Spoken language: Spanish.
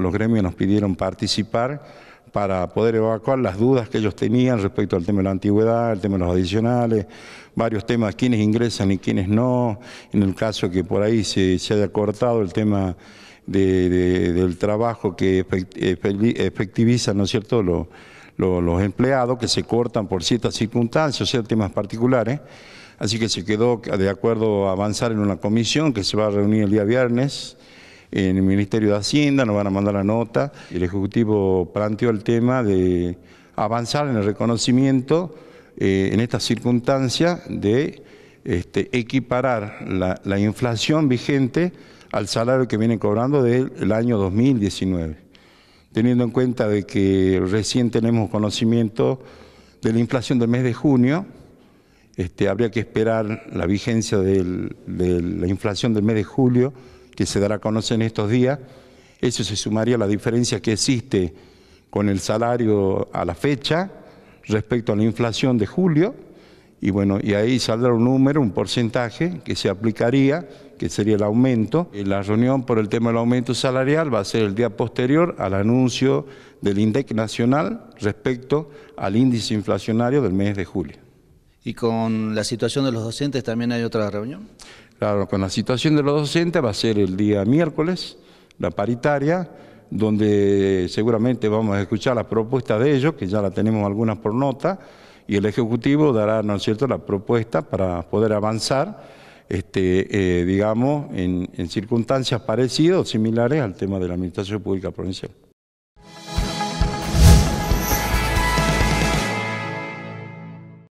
Los gremios nos pidieron participar para poder evacuar las dudas que ellos tenían respecto al tema de la antigüedad, el tema de los adicionales, varios temas, quiénes ingresan y quiénes no, en el caso que por ahí se, haya cortado el tema del trabajo que efectivizan, ¿no es cierto?, los, empleados, que se cortan por ciertas circunstancias, o sea, temas particulares. Así que se quedó de acuerdo a avanzar en una comisión que se va a reunir el día viernes, en el Ministerio de Hacienda, nos van a mandar la nota. El Ejecutivo planteó el tema de avanzar en el reconocimiento eh, en esta circunstancia de este, equiparar la, inflación vigente al salario que viene cobrando del año 2019, teniendo en cuenta de que recién tenemos conocimiento de la inflación del mes de junio, este, habría que esperar la vigencia de la inflación del mes de julio, que se dará a conocer en estos días. Eso se sumaría a la diferencia que existe con el salario a la fecha respecto a la inflación de julio. Y bueno, y ahí saldrá un número, un porcentaje que se aplicaría, que sería el aumento. La reunión por el tema del aumento salarial va a ser el día posterior al anuncio del INDEC nacional respecto al índice inflacionario del mes de julio. ¿Y con la situación de los docentes también hay otra reunión? Claro, con la situación de los docentes va a ser el día miércoles, la paritaria, donde seguramente vamos a escuchar las propuestas de ellos, que ya la tenemos algunas por nota, y el Ejecutivo dará, ¿no es cierto?, la propuesta para poder avanzar, este, eh, digamos, en, en circunstancias parecidas o similares al tema de la Administración Pública Provincial.